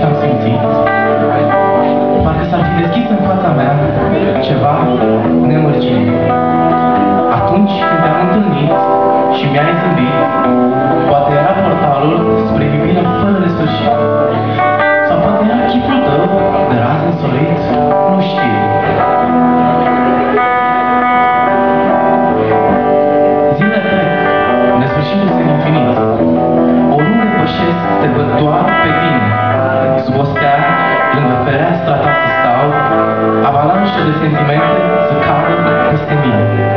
și am simțit, parcă s-ar fi deschis în fața mea ceva nemărginit. Atunci când te-am întâlnit și mi-ai zâmbit, poate era portalul spre iubire fără de sfârșit. Sau poate era chipul tău de raz însolit, nu știu. Zile trec, nesfârșitul se infinit. Oriunde pășesc, te văd doar tratat fiscal, avalanșe de sentimente să cadă peste mine.